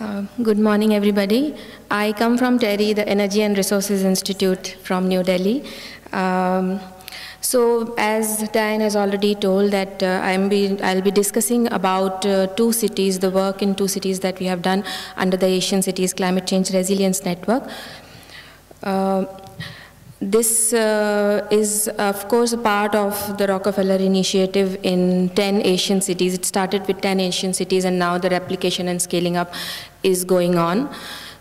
Uh, good morning, everybody. I come from TERI, the Energy and Resources Institute from New Delhi. Um, so, as Diane has already told, that uh, I'm be, I'll be discussing about uh, two cities, the work in two cities that we have done under the Asian Cities Climate Change Resilience Network. This uh, is, of course, a part of the Rockefeller Initiative in 10 Asian cities. It started with 10 Asian cities, and now the replication and scaling up is going on.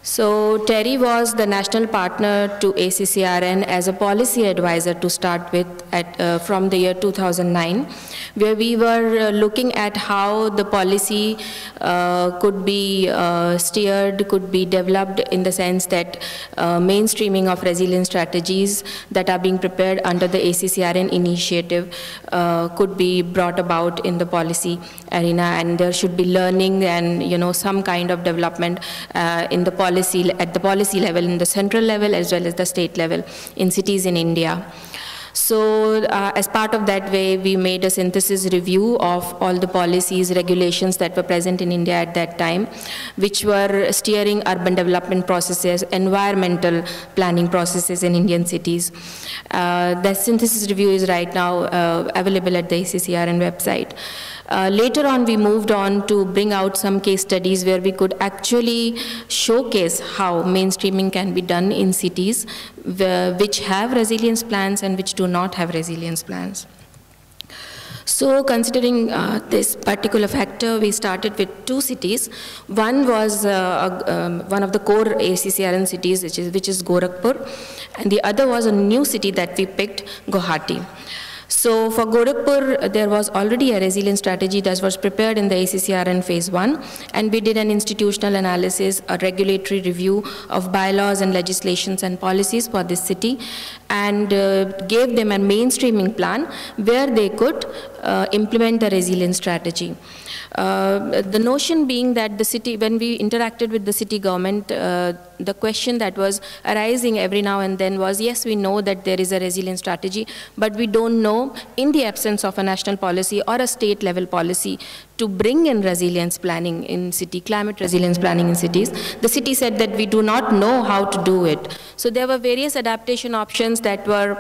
So TERI was the national partner to ACCRN as a policy advisor to start with at, uh, from the year 2009, where we were uh, looking at how the policy uh, could be uh, steered, could be developed in the sense that uh, mainstreaming of resilience strategies that are being prepared under the ACCRN initiative uh, could be brought about in the policy arena, and there should be learning and you know some kind of development in the policy policy at the policy level, in the central level as well as the state level in cities in India. So uh, as part of that way, we made a synthesis review of all the policies, regulations that were present in India at that time, which were steering urban development processes, environmental planning processes in Indian cities. Uh, the synthesis review is right now uh, available at the ACCRN website. Uh, later on, we moved on to bring out some case studies where we could actually showcase how mainstreaming can be done in cities which have resilience plans and which do not have resilience plans. So considering uh, this particular factor, we started with two cities. One was uh, um, one of the core ACCRN cities, which is, which is Gorakhpur, and the other was a new city that we picked, Guwahati. So for Gorakhpur, there was already a resilience strategy that was prepared in the ACCRN phase one, and we did an institutional analysis, a regulatory review of bylaws and legislations and policies for this city, and uh, gave them a mainstreaming plan where they could uh, implement the resilience strategy. Uh, the notion being that the city, when we interacted with the city government, uh, the question that was arising every now and then was, yes, we know that there is a resilience strategy, but we don't know, in the absence of a national policy or a state level policy, to bring in resilience planning in city, climate resilience planning in cities. The city said that we do not know how to do it. So there were various adaptation options that were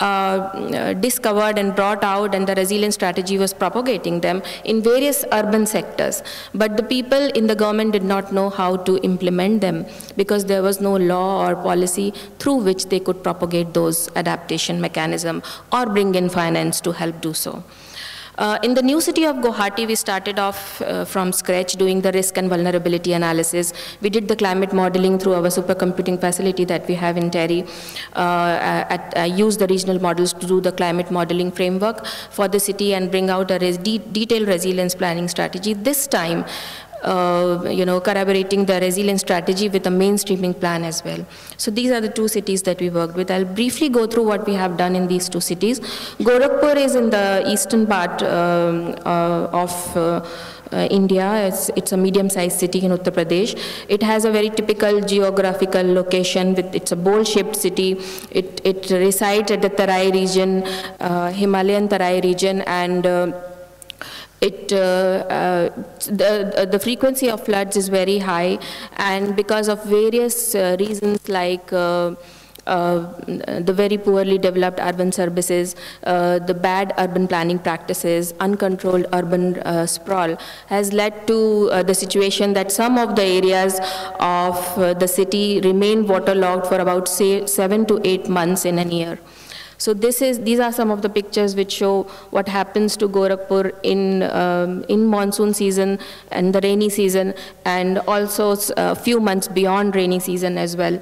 uh, discovered and brought out and the resilience strategy was propagating them in various urban sectors. But the people in the government did not know how to implement them because there was no law or policy through which they could propagate those adaptation mechanism or bring in finance to help do so. Uh, in the new city of Guwahati, we started off uh, from scratch doing the risk and vulnerability analysis. We did the climate modeling through our supercomputing facility that we have in TERI. Uh, at, use the regional models to do the climate modeling framework for the city and bring out a res de detailed resilience planning strategy. This time, uh, you know, corroborating the resilience strategy with a mainstreaming plan as well. So these are the two cities that we worked with. I'll briefly go through what we have done in these two cities. Gorakhpur is in the eastern part um, uh, of uh, uh, India. It's, it's a medium-sized city in Uttar Pradesh. It has a very typical geographical location. With, it's a bowl-shaped city. It, it resides at the Tarai region, uh, Himalayan Tarai region, and uh, it, uh, uh, the, uh, the frequency of floods is very high and because of various uh, reasons like uh, uh, the very poorly developed urban services, the bad urban planning practices, uncontrolled urban sprawl has led to the situation that some of the areas of the city remain waterlogged for about say seven to eight months in a year. So this is, these are some of the pictures which show what happens to Gorakhpur in, um, in monsoon season and the rainy season and also a few months beyond rainy season as well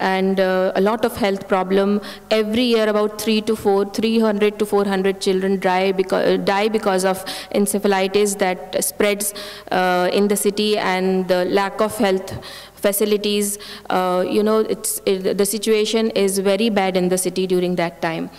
and uh, a lot of health problem. Every year about 3 to 4, 300 to 400 children die because, die because of encephalitis that spreads uh, in the city and the lack of health facilities. Uh, you know, it's, it, the situation is very bad in the city during that time.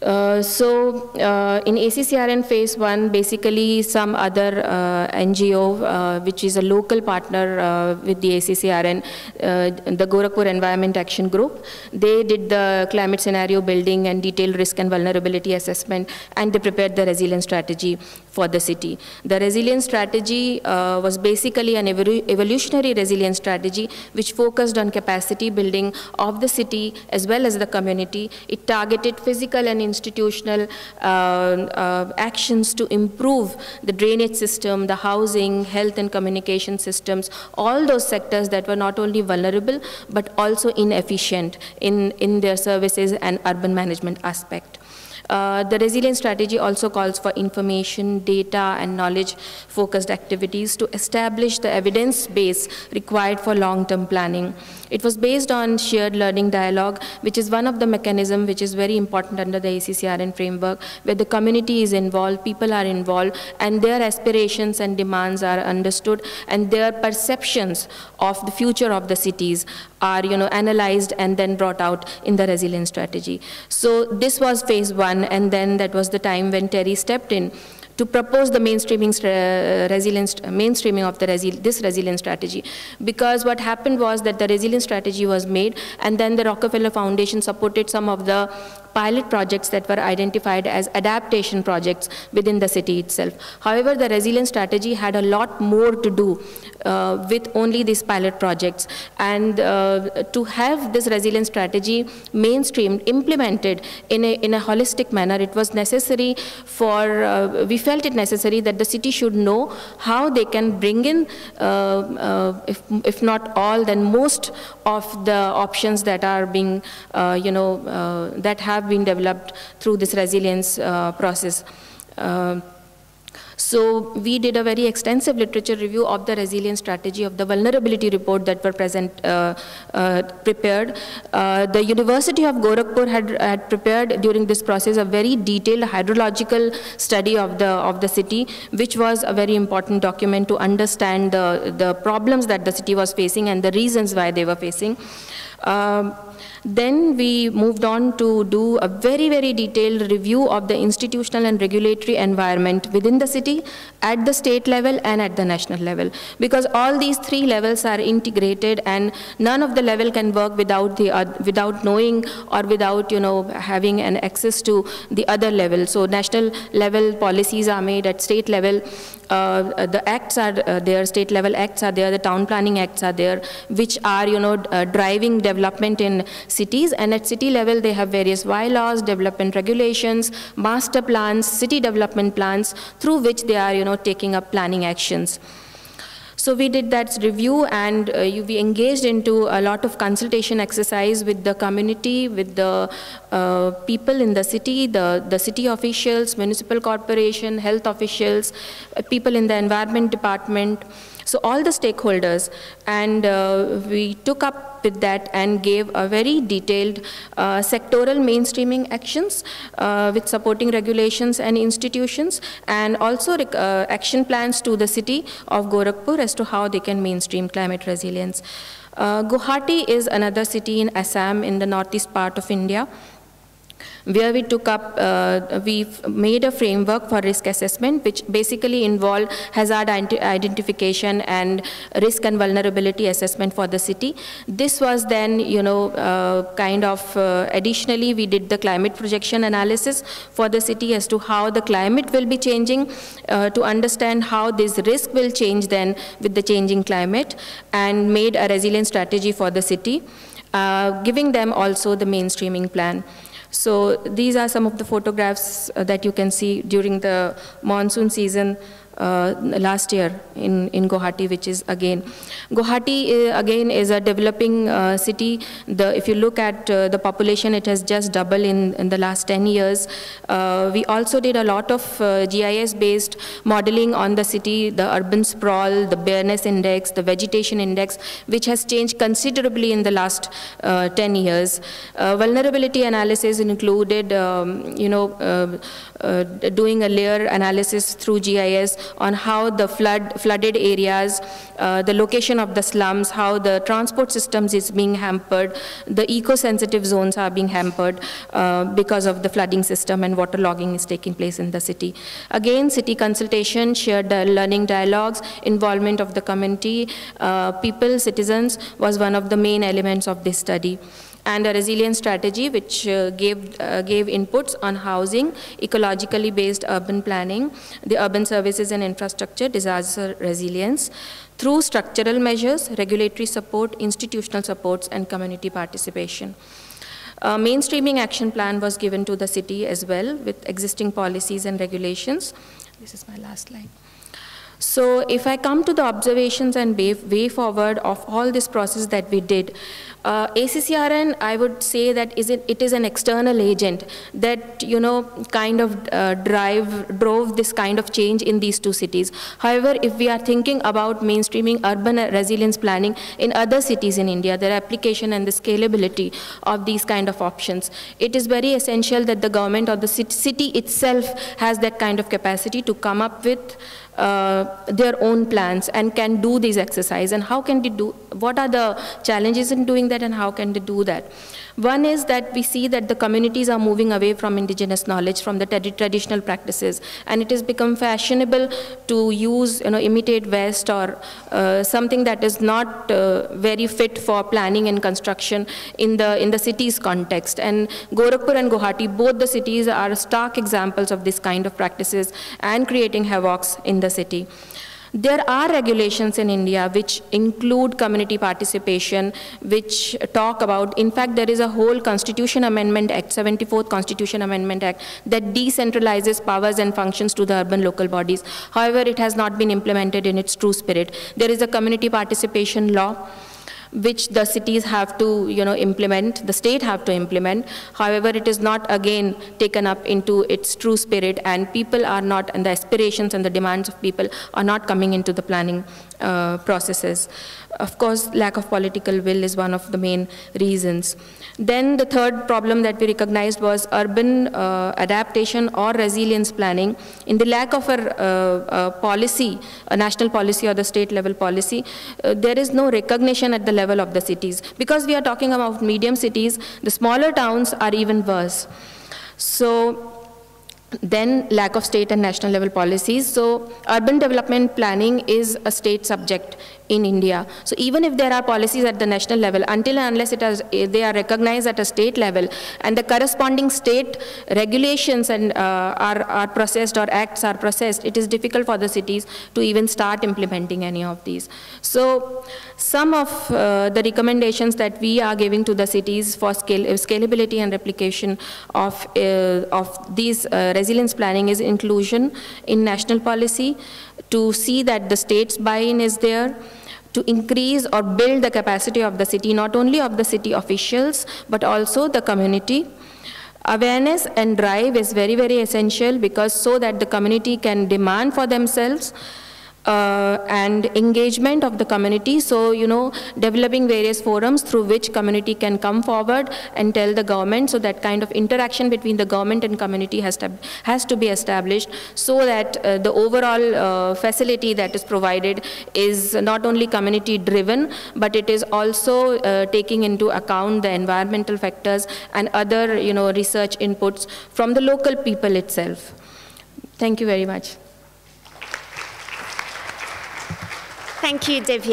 Uh, so uh, in ACCRN phase one, basically some other uh, NGO, uh, which is a local partner uh, with the ACCRN, the Gorakhpur Environment Action Group, they did the climate scenario building and detailed risk and vulnerability assessment, and they prepared the resilience strategy for the city. The resilience strategy uh, was basically an evolu evolutionary resilience strategy which focused on capacity building of the city as well as the community. It targeted physical and institutional uh, uh, actions to improve the drainage system, the housing, health and communication systems, all those sectors that were not only vulnerable but also inefficient in, in their services and urban management aspect. Uh, the resilience strategy also calls for information, data, and knowledge-focused activities to establish the evidence base required for long-term planning. It was based on shared learning dialogue, which is one of the mechanisms which is very important under the ACCRN framework, where the community is involved, people are involved, and their aspirations and demands are understood, and their perceptions of the future of the cities are you know, analyzed and then brought out in the resilience strategy. So this was phase one, and then that was the time when TERI stepped in to propose the mainstreaming uh, resilience, mainstreaming of the resi this resilience strategy. Because what happened was that the resilience strategy was made, and then the Rockefeller Foundation supported some of the pilot projects that were identified as adaptation projects within the city itself. However, the resilience strategy had a lot more to do uh, with only these pilot projects. And uh, to have this resilience strategy mainstreamed, implemented in a, in a holistic manner, it was necessary for, uh, we felt it necessary that the city should know how they can bring in, uh, uh, if, if not all, then most of the options that are being, uh, you know, that have have been developed through this resilience uh, process. Uh, so we did a very extensive literature review of the resilience strategy of the vulnerability report that were present, uh, uh, prepared. Uh, the University of Gorakhpur had, had prepared during this process a very detailed hydrological study of the, of the city, which was a very important document to understand the, the problems that the city was facing and the reasons why they were facing. Um, then we moved on to do a very, very detailed review of the institutional and regulatory environment within the city, at the state level and at the national level. Because all these three levels are integrated and none of the level can work without, the, uh, without knowing or without you know, having an access to the other level. So national level policies are made at state level. Uh, the acts are uh, there, state level acts are there, the town planning acts are there, which are you know, uh, driving development in cities and at city level they have various bylaws, development regulations, master plans, city development plans through which they are you know taking up planning actions. So we did that review and uh, we engaged into a lot of consultation exercise with the community, with the uh, people in the city, the, the city officials, municipal corporation, health officials, uh, people in the environment department, so all the stakeholders, and uh, we took up with that and gave a very detailed uh, sectoral mainstreaming actions uh, with supporting regulations and institutions, and also uh, action plans to the city of Gorakhpur as to how they can mainstream climate resilience. Uh, Guwahati is another city in Assam in the northeast part of India where we took up, uh, we made a framework for risk assessment, which basically involved hazard identification and risk and vulnerability assessment for the city. This was then, you know, uh, kind of uh, additionally, we did the climate projection analysis for the city as to how the climate will be changing, uh, to understand how this risk will change then with the changing climate, and made a resilience strategy for the city. Uh, giving them also the mainstreaming plan. So these are some of the photographs uh, that you can see during the monsoon season uh, last year in, in Guwahati, which is again. Guwahati uh, again is a developing uh, city. The, if you look at uh, the population, it has just doubled in, in the last 10 years. Uh, we also did a lot of uh, GIS-based modeling on the city, the urban sprawl, the bareness index, the vegetation index, which has changed considerably in the last 10 years. vulnerability analysis included, um, you know, doing a layer analysis through GIS on how the flood, flooded areas, uh, the location of the slums, how the transport systems is being hampered, the eco-sensitive zones are being hampered uh, because of the flooding system and waterlogging is taking place in the city. Again, city consultation, shared learning dialogues, involvement of the community, uh, people, citizens was one of the main elements of this study. And a resilience strategy which uh, gave, uh, gave inputs on housing, ecologically based urban planning, the urban services and infrastructure, disaster resilience, through structural measures, regulatory support, institutional supports, and community participation. A mainstreaming action plan was given to the city as well with existing policies and regulations. This is my last slide. So if I come to the observations and way, way forward of all this process that we did, uh, ACCRN, I would say that is it, it is an external agent that, you know, kind of uh, drive, drove this kind of change in these two cities. However, if we are thinking about mainstreaming urban resilience planning in other cities in India, their application and the scalability of these kind of options, it is very essential that the government or the city itself has that kind of capacity to come up with their own plans and can do these exercise and how can they do, what are the challenges in doing that and how can they do that. One is that we see that the communities are moving away from indigenous knowledge, from the traditional practices, and it has become fashionable to use, you know, imitate West or uh, something that is not uh, very fit for planning and construction in the in the city's context. And Gorakhpur and Guwahati, both the cities are stark examples of this kind of practices and creating havocs in the city. There are regulations in India which include community participation, which talk about, in fact, there is a whole Constitution Amendment Act, 74th Constitution Amendment Act, that decentralizes powers and functions to the urban local bodies. However, it has not been implemented in its true spirit. There is a community participation law which the cities have to, you know, implement, the state have to implement. However, it is not again taken up into its true spirit and people are not, and the aspirations and the demands of people are not coming into the planning uh, processes. Of course, lack of political will is one of the main reasons. Then the third problem that we recognized was urban uh, adaptation or resilience planning. In the lack of a, uh, a, policy, a national policy or the state level policy, uh, there is no recognition at the level of the cities. Because we are talking about medium cities, the smaller towns are even worse. So then lack of state and national level policies. So urban development planning is a state subject in India. So even if there are policies at the national level, until and unless it has, they are recognized at a state level and the corresponding state regulations and uh, are, are processed or acts are processed, it is difficult for the cities to even start implementing any of these. So some of uh, the recommendations that we are giving to the cities for scale, scalability and replication of, uh, of these uh, resilience planning is inclusion in national policy, to see that the state's buy-in is there, to increase or build the capacity of the city, not only of the city officials, but also the community. Awareness and drive is very, very essential because so that the community can demand for themselves uh, and engagement of the community. So, you know, developing various forums through which community can come forward and tell the government. So that kind of interaction between the government and community has to, has to be established so that uh, the overall uh, facility that is provided is not only community driven, but it is also uh, taking into account the environmental factors and other, you know, research inputs from the local people itself. Thank you very much. Thank you, Divya.